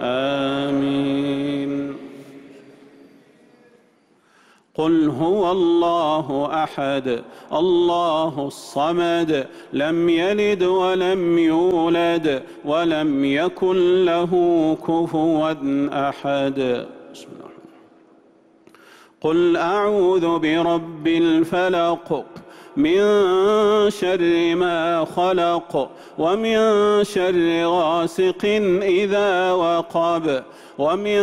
آمين. قل هو الله أحد الله الصمد لم يلد ولم يولد ولم يكن له كفوا أحد. قل أعوذ برب الفلق. من شر ما خلق ومن شر غاسق إذا وقب ومن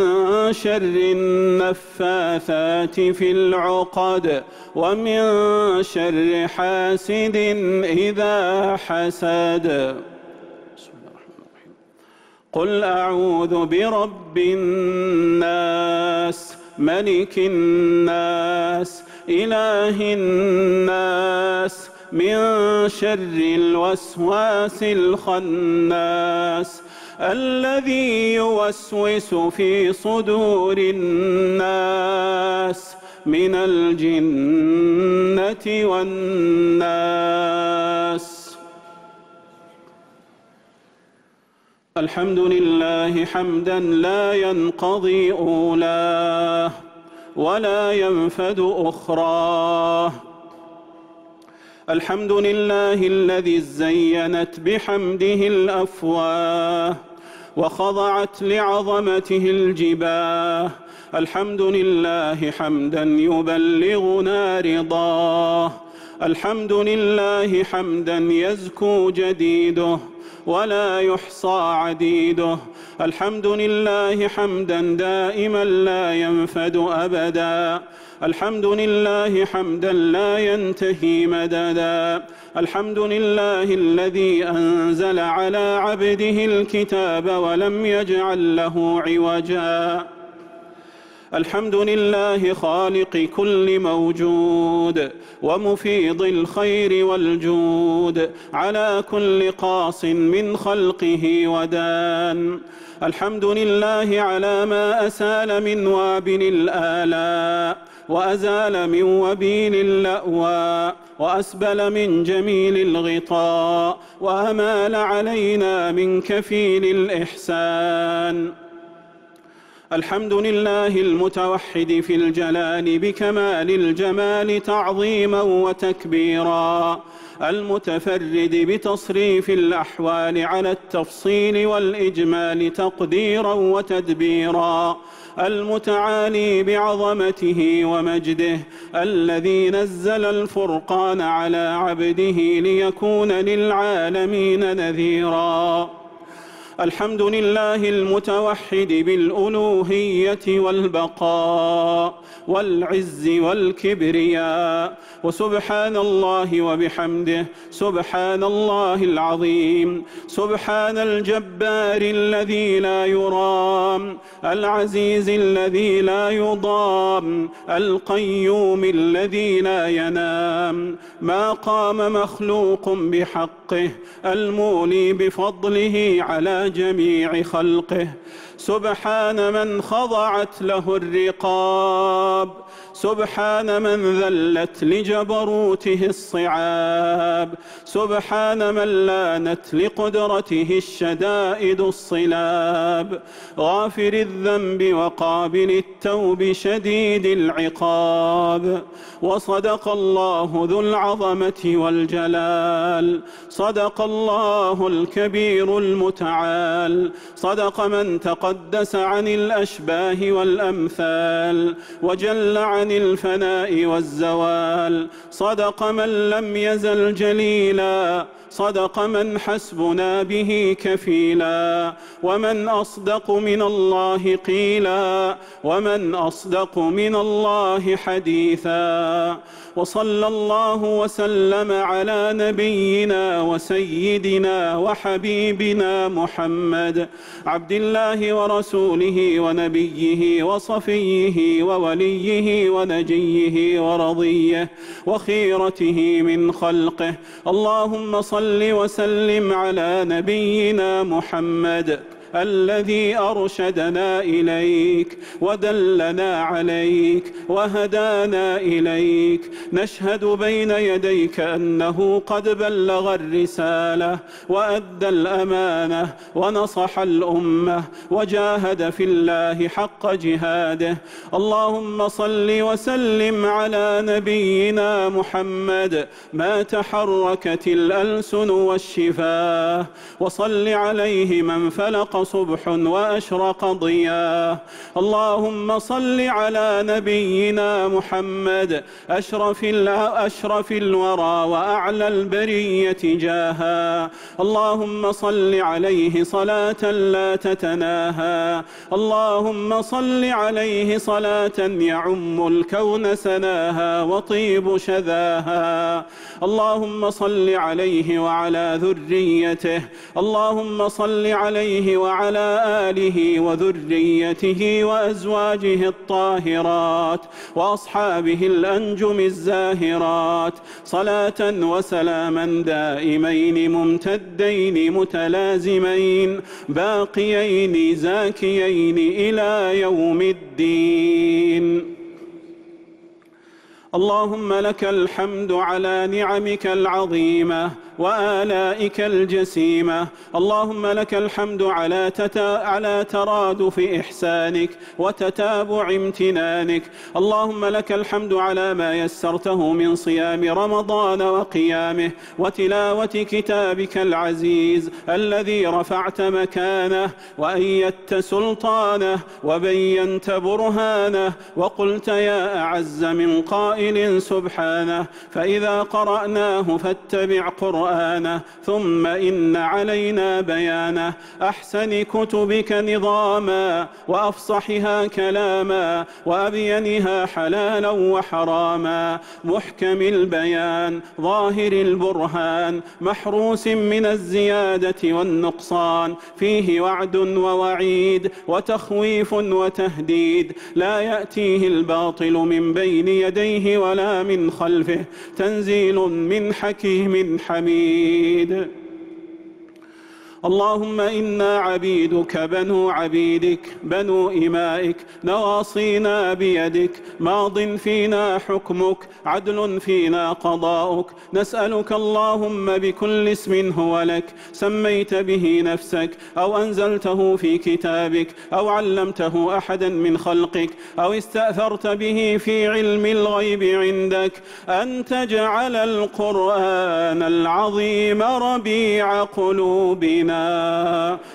شر النفاثات في العقد ومن شر حاسد إذا حسد. قل أعوذ برب الناس ملك الناس إله الناس من شر الوسواس الخناس الذي يوسوس في صدور الناس من الجنة والناس. الحمد لله حمدا لا ينقضي أولاه ولا ينفد أخراه الحمد لله الذي زينت بحمده الأفواه وخضعت لعظمته الجباه. الحمد لله حمدا يبلغنا رضاه الحمد لله حمدا يزكو جديده. ولا يحصى عديده. الحمد لله حمدا دائما لا ينفد أبدا. الحمد لله حمدا لا ينتهي مددا. الحمد لله الذي أنزل على عبده الكتاب ولم يجعل له عوجا. الحمد لله خالق كل موجود ومفيض الخير والجود على كل قاص من خلقه ودان الحمد لله على ما أسال من وابل الآلاء وأزال من وبيل اللأوى وأسبل من جميل الغطاء وأمال علينا من كفيل الإحسان الحمد لله المتوحد في الجلال بكمال الجمال تعظيما وتكبيرا. المتفرد بتصريف الأحوال على التفصيل والإجمال تقديرا وتدبيرا. المتعالي بعظمته ومجده الذي نزل الفرقان على عبده ليكون للعالمين نذيرا. الحمد لله المتوحد بالألوهية والبقاء والعز والكبرياء وسبحان الله وبحمده سبحان الله العظيم سبحان الجبار الذي لا يرام العزيز الذي لا يضام القيوم الذي لا ينام ما قام مخلوق بحقه المولي بفضله على جميع خلقه. سبحان من خضعت له الرقاب. سبحان من ذلت لجبروته الصعاب. سبحان من لانت لقدرته الشدائد الصلاب. غافر الذنب وقابل التوب شديد العقاب. وصدق الله ذو العظمة والجلال. صدق الله الكبير المتعال. صدق من تقدس عن الأشباه والأمثال. وجل عن الفناء والزوال. صدق من لم يزل جليلا. صدق من حسبنا به كفيلا. ومن أصدق من الله قيلا. ومن أصدق من الله حديثا. وصلى الله وسلم على نبينا وسيدنا وحبيبنا محمد عبد الله ورسوله ونبيه وصفيه ووليه ونجيه ورضيه وخيرته من خلقه. اللهم صل وسلم على نبينا محمد. الذي أرشدنا إليك ودلنا عليك وهدانا إليك نشهد بين يديك أنه قد بلغ الرسالة وأدى الأمانة ونصح الأمة وجاهد في الله حق جهاده اللهم صل وسلم على نبينا محمد ما تحركت الألسن والشفاه وصل عليه من فلق صبح وأشرق ضياء. اللهم صل على نبينا محمد أشرف, أشرف الورى وأعلى البرية جاها. اللهم صل عليه صلاة لا تتناهى. اللهم صل عليه صلاة يعم الكون سناها وطيب شذاها. اللهم صل عليه وعلى ذريته. اللهم صل عليه وعلى وعلى آله وذريته وأزواجه الطاهرات وأصحابه الأنجم الزاهرات صلاة وسلاما دائمين ممتدين متلازمين باقيين زاكيين إلى يوم الدين. اللهم لك الحمد على نعمك العظيمة وآلائك الجسيمة. اللهم لك الحمد على, تتا على ترادف إحسانك وتتابع امتنانك. اللهم لك الحمد على ما يسرته من صيام رمضان وقيامه وتلاوة كتابك العزيز الذي رفعت مكانه وأيدت سلطانه وبينت برهانه وقلت يا أعز من قائل سبحانه. فإذا قرأناه فاتبع قرآنه قرآنه ثم إن علينا بيانه. أحسن كتبك نظاما وأفصحها كلاما وأبينها حلالا وحراما. محكم البيان ظاهر البرهان محروس من الزيادة والنقصان. فيه وعد ووعيد وتخويف وتهديد. لا يأتيه الباطل من بين يديه ولا من خلفه. تنزيل من حكيم حميد. حميد اللهم إنا عبيدك بنو عبيدك بنو إمائك نواصينا بيدك ماض فينا حكمك عدل فينا قضاؤك نسألك اللهم بكل اسم هو لك سميت به نفسك أو أنزلته في كتابك أو علمته أحدا من خلقك أو استأثرت به في علم الغيب عندك أن تجعل القرآن العظيم ربيع قلوبنا.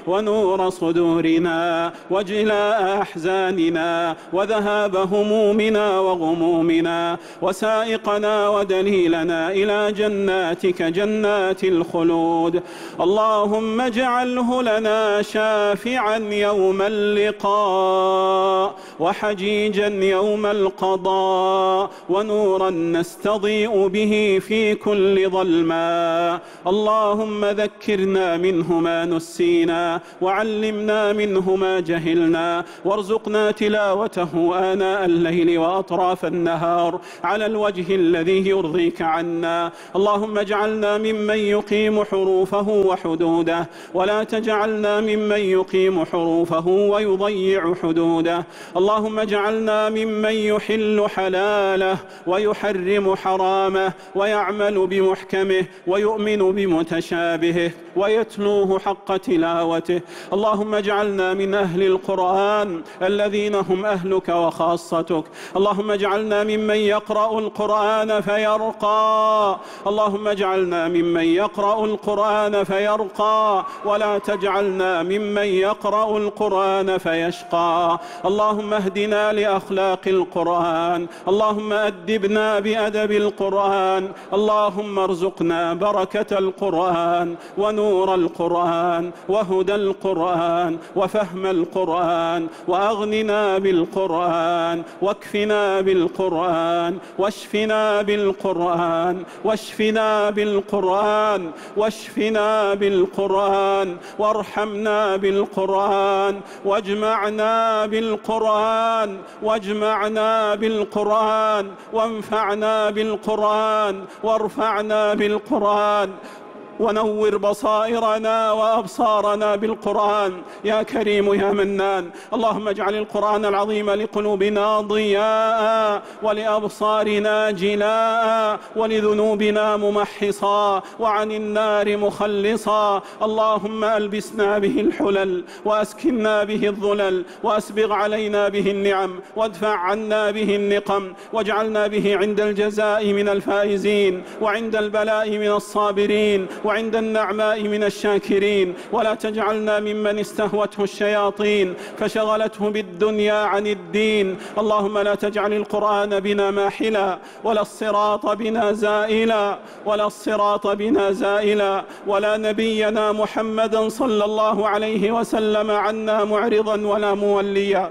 ونور صدورنا وجلاء أحزاننا وذهاب همومنا وغمومنا وسائقنا ودليلنا إلى جناتك جنات الخلود. اللهم اجعله لنا شافعا يوم اللقاء وحجيجا يوم القضاء ونورا نستضيء به في كل ظلماء. اللهم ذكرنا منه ما نسينا وعلمنا منه ما جهلنا وارزقنا تلاوته آناء الليل وأطراف النهار على الوجه الذي يرضيك عنا. اللهم اجعلنا ممن يقيم حروفه وحدوده ولا تجعلنا ممن يقيم حروفه ويضيع حدوده. اللهم اجعلنا ممن يحل حلاله ويحرم حرامه ويعمل بمحكمه ويؤمن بمتشابهه ويتلوه حق تلاوته. اللهم اجعلنا من أهل القرآن الذين هم أهلك وخاصتك. اللهم اجعلنا ممن يقرأ القرآن فيرقى. اللهم اجعلنا ممن يقرأ القرآن فيرقى. ولا تجعلنا ممن يقرأ القرآن فيشقى. اللهم اهدنا لأخلاق القرآن. اللهم أدبنا بأدب القرآن. اللهم ارزقنا بركة القرآن ونور القرآن. وهدى القرآن وفهم القرآن وأغننا بالقرآن واكفنا بالقرآن واشفنا بالقرآن واشفنا بالقرآن واشفنا بالقرآن وارحمنا بالقرآن واجمعنا بالقرآن واجمعنا بالقرآن وانفعنا بالقرآن وارفعنا بالقرآن. ونور بصائرنا وأبصارنا بالقرآن. يا كريم يا منان اللهم اجعل القرآن العظيم لقلوبنا ضياء ولأبصارنا جلاء ولذنوبنا ممحصا وعن النار مخلصا. اللهم ألبسنا به الحلل وأسكنا به الظلل وأسبغ علينا به النعم وادفع عنا به النقم واجعلنا به عند الجزاء من الفائزين وعند البلاء من الصابرين وعند النعماء من الشاكرين ولا تجعلنا ممن استهوته الشياطين فشغلته بالدنيا عن الدين. اللهم لا تجعل القرآن بنا ماحلا ولا الصراط بنا زائلا ولا الصراط بنا زائلا. ولا نبينا محمدا صلى الله عليه وسلم عنا معرضا ولا موليا.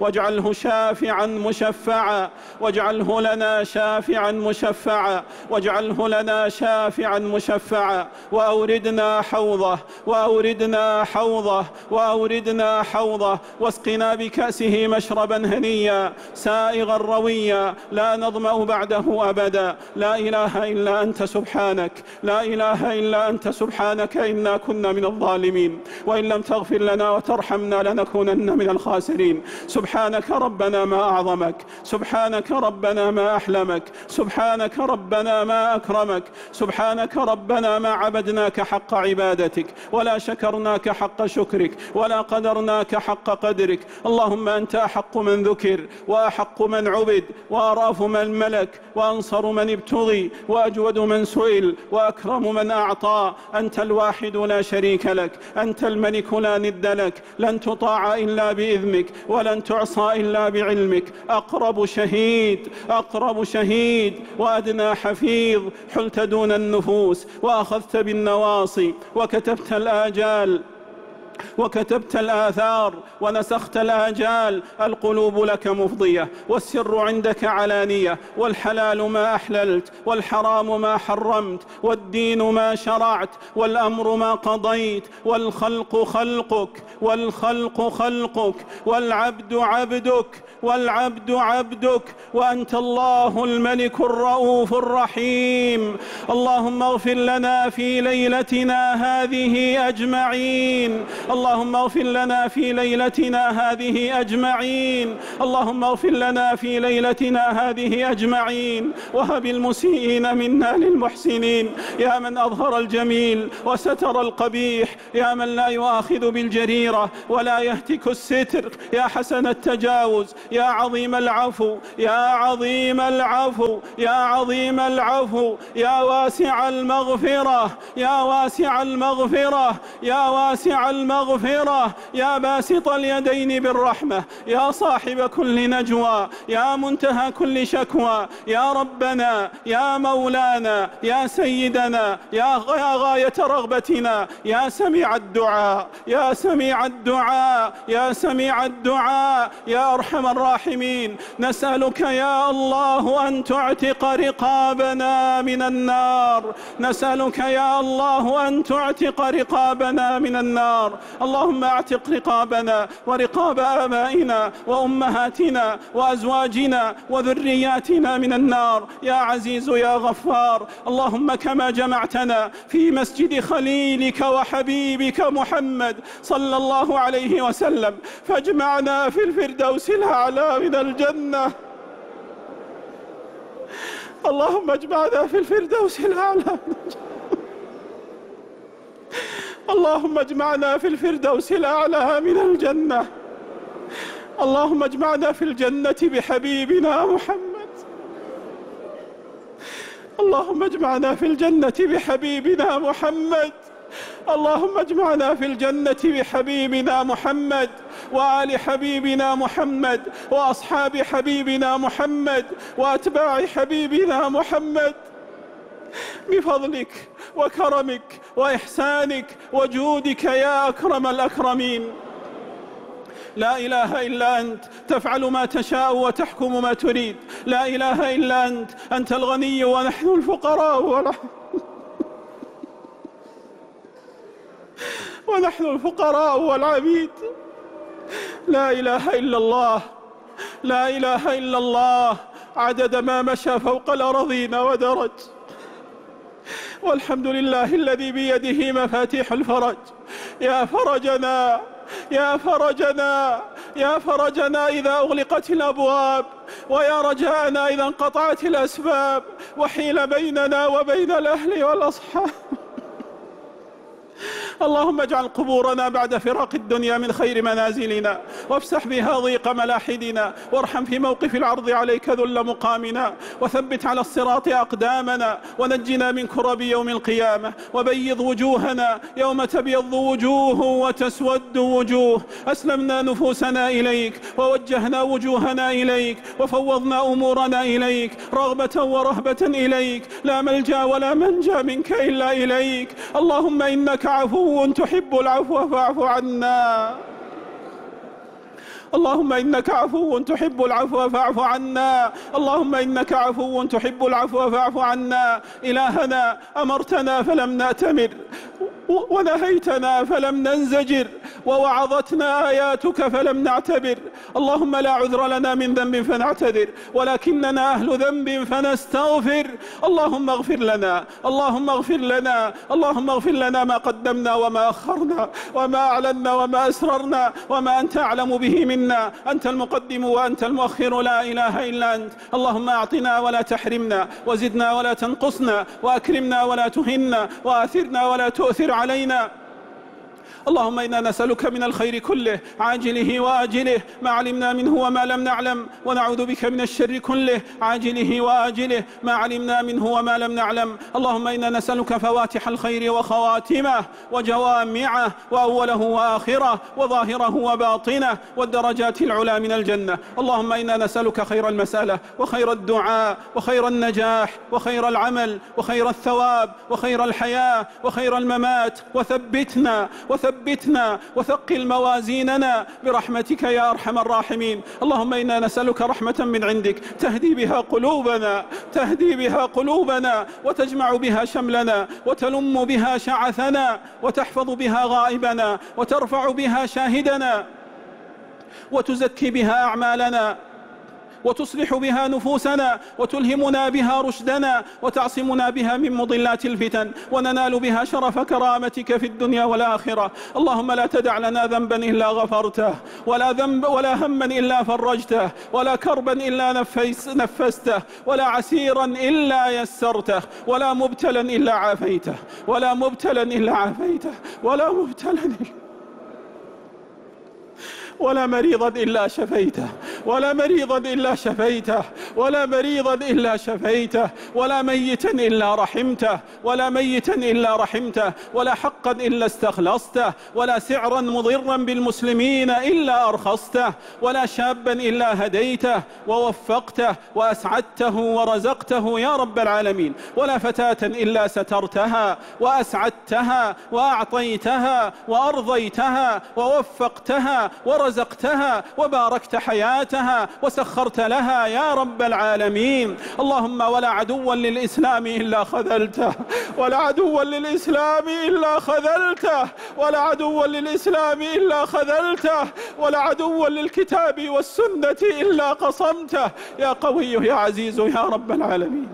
واجعله شافعا مشفعا واجعله لنا شافعا مشفعا واجعله لنا شافعا مشفعا. وأوردنا حوضه وأوردنا حوضه وأوردنا حوضه. واسقنا بكأسه مشربا هنيا سائغا رويا. لا نظمأ بعده أبدا. لا إله إلا أنت سبحانك. لا إله إلا أنت سبحانك. إنا كنا من الظالمين. وإن لم تغفر لنا وترحمنا لنكونن من الخاسرين. سبحانك ربنا ما أعظمك سبحانك ربنا ما أحلمك سبحانك ربنا ما أكرمك سبحانك ربنا ما عبدناك حق عبادتك ولا شكرناك حق شكرك ولا قدرناك حق قدرك. اللهم أنت أحق من ذكر وأحق من عبد وأراف من ملك وأنصر من ابتغي وأجود من سئل وأكرم من أعطى. أنت الواحد لا شريك لك أنت الملك لا ند لك لن تطاع إلا بإذنك ولن تعصى إلا بعلمك. أقرب شهيد أقرب شهيد. وأدنى حفيظ. حلت دون النفوس. وأخذت بالنواصي. وكتبت الآجال. وكتبت الآثار ونسخت الآجال. القلوب لك مفضية والسر عندك علانية والحلال ما أحللت والحرام ما حرمت والدين ما شرعت والأمر ما قضيت والخلق خلقك والخلق خلقك والعبد عبدك والعبد عبدك وأنت الله الملك الرؤوف الرحيم. اللهم اغفر لنا في ليلتنا هذه أجمعين. اللهم اغفر لنا في ليلتنا هذه أجمعين. اللهم اغفر لنا في ليلتنا هذه أجمعين. وهب المسيئين منا للمحسنين. يا من أظهر الجميل وستر القبيح. يا من لا يؤاخذ بالجريرة ولا يهتك الستر. يا حسن التجاوز. يا عظيم العفو يا عظيم العفو يا عظيم العفو يا واسع المغفرة يا واسع المغفرة يا واسع المغفرة يا باسط اليدين بالرحمة يا صاحب كل نجوى يا منتهى كل شكوى يا ربنا يا مولانا يا سيدنا يا غاية رغبتنا يا سميع الدعاء يا سميع الدعاء يا سميع الدعاء يا أرحم الراحمين. نسألك يا الله أن تعتق رقابنا من النار. نسألك يا الله أن تعتق رقابنا من النار. اللهم اعتق رقابنا ورقاب آبائنا وأمهاتنا وأزواجنا وذرياتنا من النار. يا عزيز يا غفار اللهم كما جمعتنا في مسجد خليلك وحبيبك محمد صلى الله عليه وسلم. فاجمعنا في الفردوس الأعلى من الجنة. اللهم اجمعنا في الفردوس الأعلى من الجنة. اللهم اجمعنا في الفردوس الأعلى من الجنة. اللهم اجمعنا في الجنة بحبيبنا محمد. اللهم اجمعنا في الجنة بحبيبنا محمد. اللهم اجمعنا في الجنة بحبيبنا محمد وآل حبيبنا محمد وأصحاب حبيبنا محمد وأتباع حبيبنا محمد. بفضلك وكرمك وإحسانك وجودك يا أكرم الأكرمين. لا إله إلا أنت تفعل ما تشاء وتحكم ما تريد. لا إله إلا أنت أنت الغني ونحن الفقراء. ونحن ونحن الفقراء والعبيد. لا إله إلا الله لا إله إلا الله. عدد ما مشى فوق الأرضين ودرج. والحمد لله الذي بيده مفاتيح الفرج. يا فرجنا يا فرجنا يا فرجنا إذا أغلقت الأبواب ويا رجاءنا إذا انقطعت الأسباب وحيل بيننا وبين الأهل والأصحاب. اللهم اجعل قبورنا بعد فراق الدنيا من خير منازلنا وافسح بها ضيق ملاحدنا وارحم في موقف العرض عليك ذل مقامنا وثبت على الصراط أقدامنا ونجنا من كرب يوم القيامة وبيض وجوهنا يوم تبيض وجوه وتسود وجوه. أسلمنا نفوسنا إليك ووجهنا وجوهنا إليك وفوضنا أمورنا إليك رغبة ورهبة إليك لا ملجأ ولا منجأ منك إلا إليك. اللهم إنك عفو تحب العفو فاعف عنا. اللهم إنك عفو تحب العفو فاعف عنا. اللهم إنك عفو تحب العفو فاعف عنا. إلهنا أمرتنا فلم نأتمر. ونهيتنا فلم ننزجر ووعظتنا آياتك فلم نعتبر. اللهم لا عذر لنا من ذنب فنعتذر ولكننا أهل ذنب فنستغفر. اللهم اغفر لنا اللهم اغفر لنا اللهم اغفر لنا ما قدمنا وما أخرنا وما أعلنا وما أسررنا وما أنت أعلم به منا. أنت المقدم وأنت المؤخر لا إله إلا أنت. اللهم أعطنا ولا تحرمنا وزدنا ولا تنقصنا وأكرمنا ولا تهنا وآثرنا ولا تؤثر علينا اللهم إنا نسألك من الخير كله عاجله وآجله ما علمنا منه وما لم نعلم ونعوذ بك من الشر كله عاجله وآجله ما علمنا منه وما لم نعلم. اللهم إنا نسألك فواتح الخير وخواتمه وجوامعه وأوله وآخره وظاهره وباطنه والدرجات العلى من الجنة. اللهم إنا نسألك خير المسألة وخير الدعاء وخير النجاح وخير العمل وخير الثواب وخير الحياة وخير الممات وثبتنا وثبتنا وثقل موازيننا برحمتك يا أرحم الراحمين. اللهم إنا نسألك رحمة من عندك. تهدي بها قلوبنا تهدي بها قلوبنا وتجمع بها شملنا وتلم بها شعثنا وتحفظ بها غائبنا وترفع بها شاهدنا وتزكي بها أعمالنا. وتصلح بها نفوسنا وتلهمنا بها رشدنا وتعصمنا بها من مضلات الفتن وننال بها شرف كرامتك في الدنيا والآخرة. اللهم لا تدع لنا ذنبا إلا غفرته ولا ذنب ولا هما إلا فرجته ولا كربا إلا نفسته ولا عسيرا إلا يسرته ولا مبتلا إلا عافيته ولا مبتلا إلا عافيته ولا مبتلا إلا ولا مريضا إلا شفيته ولا مريضا إلا شفيته ولا مريضا إلا شفيته ولا ميتا إلا رحمته ولا ميتا إلا رحمته ولا حقا إلا استخلصته ولا سعرا مضرا بالمسلمين إلا أرخصته ولا شابا إلا هديته ووفقته وأسعدته ورزقته يا رب العالمين ولا فتاة إلا سترتها وأسعدتها وأعطيتها وأرضيتها ووفقتها ورزقتها وباركت حياتها وسخرت لها يا رب العالمين. اللهم ولا عدوا للإسلام إلا خذلته ولا عدوا للإسلام إلا خذلته ولا عدوا للإسلام إلا خذلته ولا عدوا للكتاب والسنة إلا قصمته. يا قوي يا عزيز يا رب العالمين.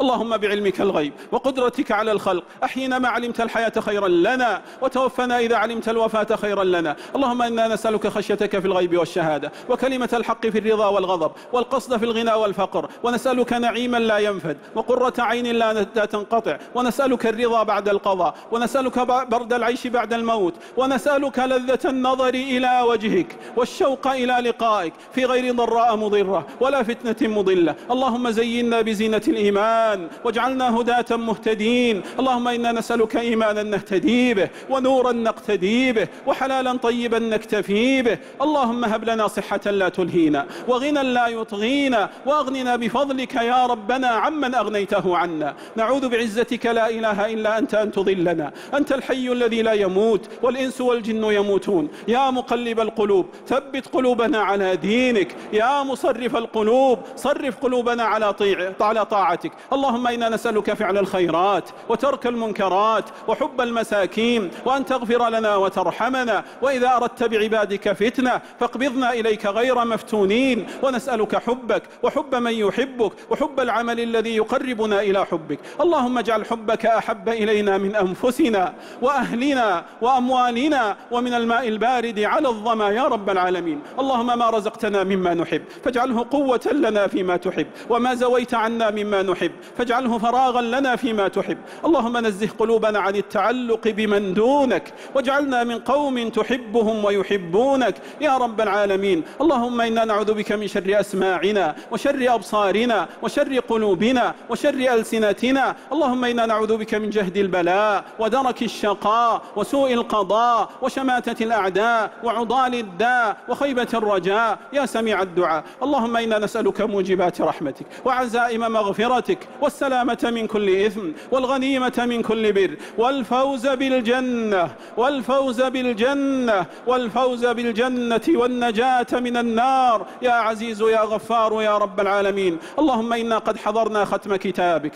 اللهم بعلمك الغيب وقدرتك على الخلق. أحينا ما علمت الحياة خيرا لنا وتوفنا إذا علمت الوفاة خيرا لنا. اللهم إنا نسألك خشيتك في الغيب والشهادة وكلمة الحق في الرضا والغضب والقصد في الغنى والفقر. ونسألك نعيما لا ينفد وقرة عين لا تنقطع. ونسألك الرضا بعد القضاء. ونسألك برد العيش بعد الموت. ونسألك لذة النظر إلى وجهك والشوق إلى لقائك. في غير ضراء مضرة ولا فتنة مضلة. اللهم زينا بزينة الإيمان. واجعلنا هداة مهتدين. اللهم إنا نسألك إيمانا نهتدي به ونورا نقتدي به وحلالا طيبا نكتفي به. اللهم هب لنا صحة لا تلهينا وغنى لا يطغينا وأغننا بفضلك يا ربنا عمن أغنيته عنا. نعوذ بعزتك لا إله إلا أنت أن تضلنا. أنت الحي الذي لا يموت والإنس والجن يموتون. يا مقلب القلوب ثبت قلوبنا على دينك. يا مصرف القلوب صرف قلوبنا على, طيع على طاعتك. اللهم إنا نسألك فعل الخيرات وترك المنكرات وحب المساكين وأن تغفر لنا وترحمنا وإذا أردت بعبادك فتنة فاقبضنا إليك غير مفتونين ونسألك حبك وحب من يحبك وحب العمل الذي يقربنا إلى حبك اللهم اجعل حبك أحب إلينا من أنفسنا وأهلنا وأموالنا ومن الماء البارد على الظما يا رب العالمين اللهم ما رزقتنا مما نحب فاجعله قوة لنا فيما تحب وما زويت عنا مما نحب فاجعله فراغا لنا فيما تحب. اللهم نزه قلوبنا عن التعلق بمن دونك واجعلنا من قوم تحبهم ويحبونك. يا رب العالمين اللهم إنا نعوذ بك من شر أسماعنا وشر أبصارنا وشر قلوبنا وشر ألسنتنا. اللهم إنا نعوذ بك من جهد البلاء ودرك الشقاء وسوء القضاء وشماتة الأعداء وعضال الداء وخيبة الرجاء. يا سميع الدعاء اللهم إنا نسألك موجبات رحمتك وعزائم مغفرتك والسلامة من كل إثم والغنيمة من كل بر والفوز بالجنة والفوز بالجنة والفوز بالجنة والنجاة من النار يا عزيز يا غفار يا رب العالمين اللهم إنا قد حضرنا ختم كتابك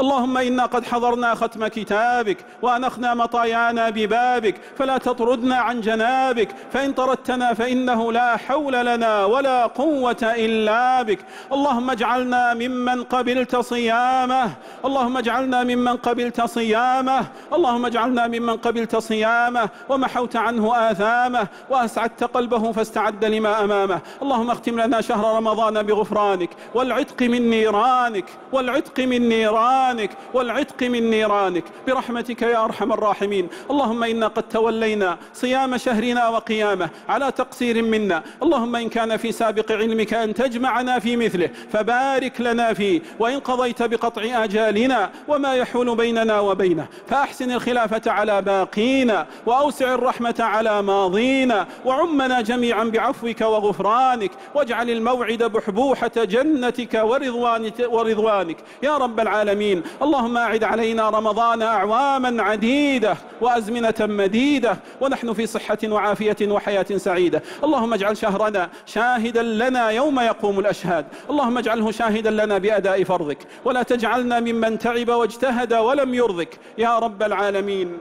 اللهم إنا قد حضرنا ختم كتابك وأنخنا مطايانا ببابك فلا تطردنا عن جنابك فإن طردتنا فإنه لا حول لنا ولا قوة إلا بك اللهم اجعلنا ممن قبلت صيامه اللهم اجعلنا ممن قبلت صيامه اللهم اجعلنا ممن قبلت صيامه ومحوت عنه آثامه وأسعدت قلبه فاستعد لما أمامه اللهم اختم لنا شهر رمضان بغفرانك والعتق من نيرانك والعتق من نيرانك نيرانك والعتق من نيرانك. برحمتك يا أرحم الراحمين. اللهم إنا قد تولينا صيام شهرنا وقيامه على تقصير منا. اللهم إن كان في سابق علمك أن تجمعنا في مثله فبارك لنا فيه. وإن قضيت بقطع آجالنا وما يحول بيننا وبينه فأحسن الخلافة على باقينا وأوسع الرحمة على ماضينا. وعمنا جميعا بعفوك وغفرانك. واجعل الموعد بحبوحة جنتك ورضوانك, ورضوانك. يا رب العالمين. العالمين. اللهم أعد علينا رمضان أعواما عديدة وأزمنة مديدة ونحن في صحة وعافية وحياة سعيدة. اللهم اجعل شهرنا شاهدا لنا يوم يقوم الأشهاد. اللهم اجعله شاهدا لنا بأداء فرضك. ولا تجعلنا ممن تعب واجتهد ولم يرضك. يا رب العالمين.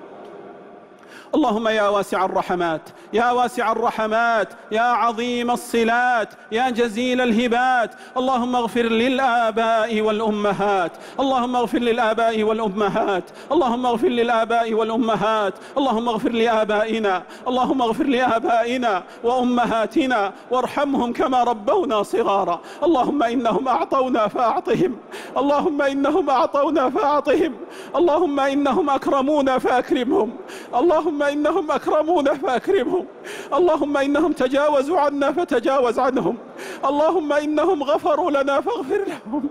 اللهم يا واسع الرحمات يا واسع الرحمات يا عظيم الصلات يا جزيل الهبات. اللهم اغفر للآباء والأمهات اللهم اغفر للآباء والأمهات اللهم اغفر للآباء والأمهات اللهم اغفر لآبائنا اللهم اغفر لآبائنا وأمهاتنا وارحمهم كما ربونا صغارا. اللهم إنهم أعطونا فأعطهم اللهم إنهم أعطونا فأعطهم اللهم إنهم أكرمونا فأكرمهم اللهم إنهم أكرمونا فأكرمهم. اللهم إنهم تجاوزوا عنا فتجاوز عنهم. اللهم إنهم غفروا لنا فاغفر لهم.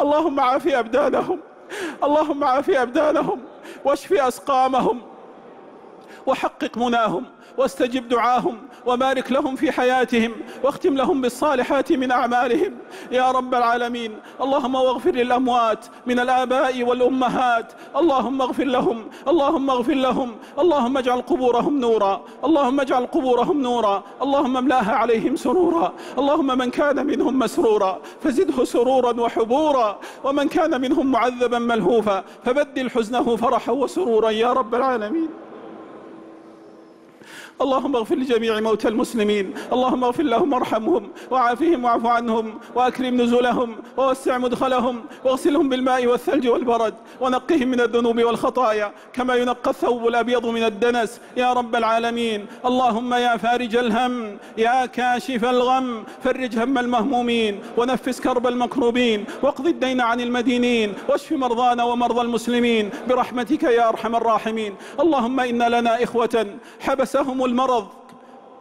اللهم عافي أبدانهم. اللهم عافي أبدانهم. واشف أسقامهم. وحقق مناهم. واستجب دعاهم. وبارك لهم في حياتهم واختم لهم بالصالحات من أعمالهم. يا رب العالمين اللهم واغفر للأموات من الآباء والأمهات. اللهم اغفر لهم اللهم اغفر لهم. اللهم اجعل قبورهم نورا. اللهم اجعل قبورهم نورا. اللهم املأها عليهم سرورا. اللهم من كان منهم مسرورا فزده سرورا وحبورا. ومن كان منهم معذبا ملهوفا فبدل حزنه فرحا وسرورا. يا رب العالمين. اللهم اغفر لجميع موتى المسلمين. اللهم اغفر لهم وارحمهم وعافهم واعف عنهم وأكرم نزلهم ووسع مدخلهم واغسلهم بالماء والثلج والبرد ونقهم من الذنوب والخطايا كما ينقى الثوب الأبيض من الدنس. يا رب العالمين اللهم يا فارج الهم يا كاشف الغم فرج هم المهمومين ونفس كرب المكروبين واقض الدين عن المدينين واشف مرضانا ومرضى المسلمين برحمتك يا أرحم الراحمين. اللهم إن لنا إخوة حبسهم المرض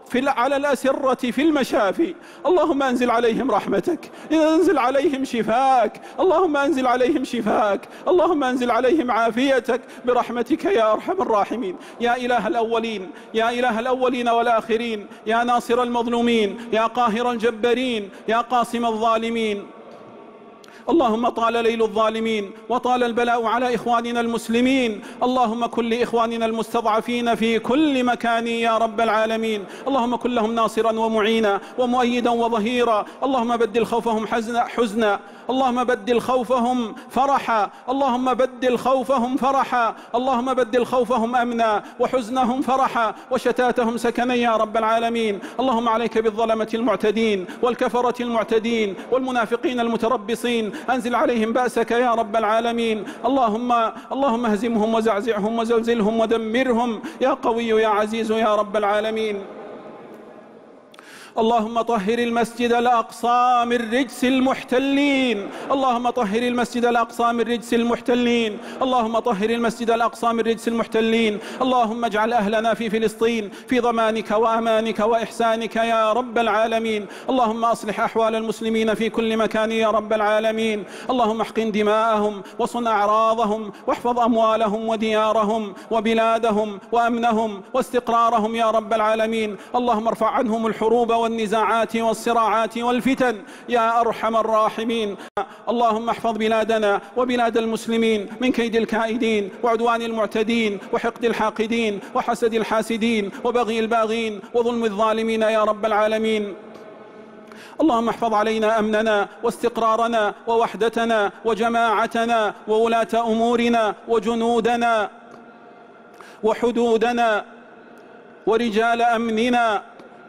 في على الأسرة في المشافي. اللهم أنزل عليهم رحمتك. أنزل عليهم شفاك. اللهم أنزل عليهم شفاك. اللهم أنزل عليهم عافيتك. برحمتك يا أرحم الراحمين. يا إله الأولين. يا إله الأولين والآخرين. يا ناصر المظلومين. يا قاهر الجبارين. يا قاصم الظالمين. اللهم طال ليل الظالمين وطال البلاء على إخواننا المسلمين. اللهم كن لإخواننا المستضعفين في كل مكان يا رب العالمين. اللهم كن لهم ناصرا ومعينا ومؤيدا وظهيرا. اللهم بدل خوفهم حزنا, حزنا. اللهم بدل خوفهم فرحا. اللهم بدل خوفهم فرحا. اللهم بدل خوفهم أمنا وحزنهم فرحا. وشتاتهم سكنا يا رب العالمين. اللهم عليك بالظلمة المعتدين والكفرة المعتدين والمنافقين المتربصين. أنزل عليهم بأسك يا رب العالمين. اللهم اللهم اهزمهم وزعزعهم وزلزلهم ودمرهم. يا قوي يا عزيز يا رب العالمين. اللهم طهر المسجد الأقصى من رجس المحتلين. اللهم طهر المسجد الأقصى من رجس المحتلين. اللهم طهر المسجد الأقصى من رجس المحتلين. اللهم اجعل أهلنا في فلسطين في ضمانك وأمانك وإحسانك يا رب العالمين. اللهم أصلح أحوال المسلمين في كل مكان يا رب العالمين. اللهم احقن دماءهم وصن أعراضهم واحفظ أموالهم وديارهم وبلادهم وأمنهم واستقرارهم يا رب العالمين. اللهم ارفع عنهم الحروب والنزاعات والصراعات والفتن. يا أرحم الراحمين. اللهم احفظ بلادنا وبلاد المسلمين من كيد الكائدين وعدوان المعتدين وحقد الحاقدين وحسد الحاسدين وبغي الباغين وظلم الظالمين يا رب العالمين. اللهم احفظ علينا أمننا واستقرارنا ووحدتنا وجماعتنا وولاة أمورنا وجنودنا وحدودنا ورجال أمننا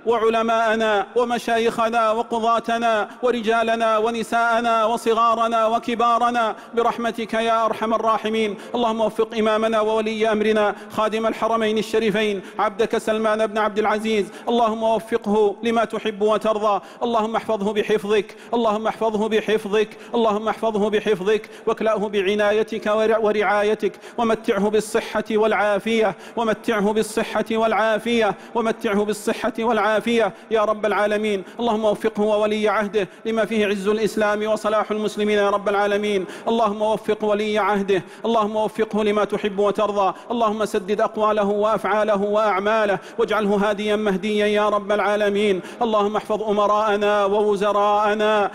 وعلماءنا ومشايخنا وقضاتنا ورجالنا ونساءنا وصغارنا وكبارنا برحمتك يا أرحم الراحمين. اللهم وفق إمامنا وولي أمرنا خادم الحرمين الشريفين عبدك سلمان بن عبد العزيز. اللهم وفقه لما تحب وترضى. اللهم احفظه بحفظك. اللهم احفظه بحفظك. اللهم احفظه بحفظك. واكلأه بعنايتك ورعايتك. ومتعه بالصحة والعافية. ومتعه بالصحة والعافية. ومتعه بالصحة والعافية. العافية يا رب العالمين. اللهم وفقه وولي عهده لما فيه عز الإسلام وصلاح المسلمين يا رب العالمين. اللهم وفق ولي عهده. اللهم وفقه لما تحب وترضى. اللهم سدد أقواله وأفعاله وأعماله. واجعله هاديا مهديا يا رب العالمين. اللهم احفظ أمراءنا ووزراءنا.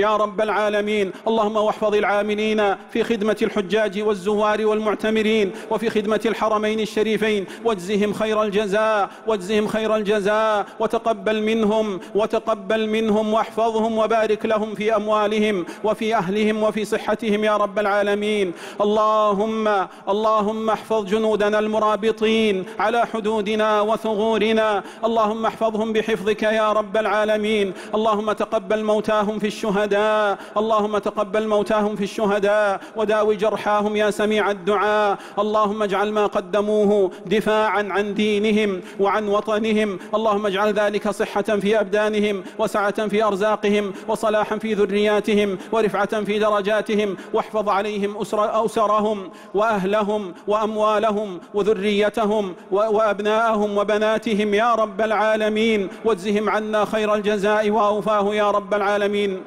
يا رب العالمين. اللهم واحفظ العاملين في خدمة الحجاج والزوار والمعتمرين وفي خدمة الحرمين الشريفين. واجزهم خير الجزاء واجزهم خير الجزاء. وتقبل منهم وتقبل منهم واحفظهم وبارك لهم في أموالهم وفي أهلهم وفي صحتهم يا رب العالمين. اللهم اللهم احفظ جنودنا المرابطين على حدودنا وثغورنا. اللهم احفظهم بحفظك يا رب العالمين. اللهم تقبل موتاهم في الشهداء الشهداء اللهم تقبل موتاهم في الشهداء وداوي جرحاهم يا سميع الدعاء. اللهم اجعل ما قدموه دفاعا عن دينهم وعن وطنهم. اللهم اجعل ذلك صحة في أبدانهم وسعة في أرزاقهم وصلاحا في ذرياتهم ورفعة في درجاتهم. واحفظ عليهم أسر أسرهم وأهلهم وأموالهم وذريتهم وأبناءهم وبناتهم يا رب العالمين. واجزهم عنا خير الجزاء وأوفاه يا رب العالمين.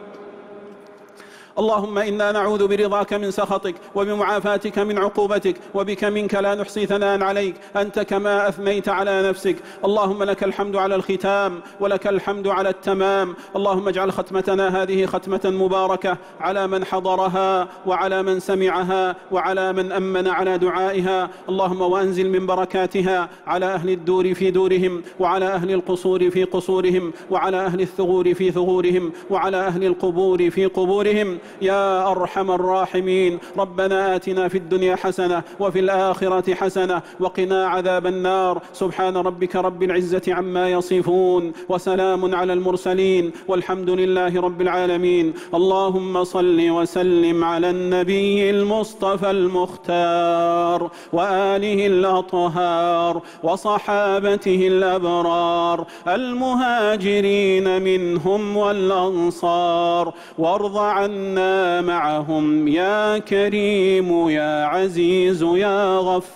اللهم إنا نعوذ برضاك من سخطك وبمعافاتك من عقوبتك وبك منك لا نحصي ثناء عليك. أنت كما أثنيت على نفسك. اللهم لك الحمد على الختام ولك الحمد على التمام. اللهم اجعل ختمتنا هذه ختمة مباركة على من حضرها وعلى من سمعها وعلى من أمن على دعائها. اللهم وأنزل من بركاتها على أهل الدور في دورهم وعلى أهل القصور في قصورهم وعلى أهل الثغور في ثغورهم وعلى أهل القبور في قبورهم. يا أرحم الراحمين. ربنا آتنا في الدنيا حسنة وفي الآخرة حسنة وقنا عذاب النار. سبحان ربك رب العزة عما يصفون وسلام على المرسلين والحمد لله رب العالمين. اللهم صل وسلم على النبي المصطفى المختار وآله الأطهار وصحابته الأبرار المهاجرين منهم والأنصار. وارض عنا وارفعنا معهم. يا كريم يا عزيز يا غفار.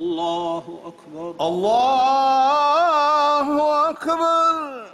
الله أكبر. الله أكبر.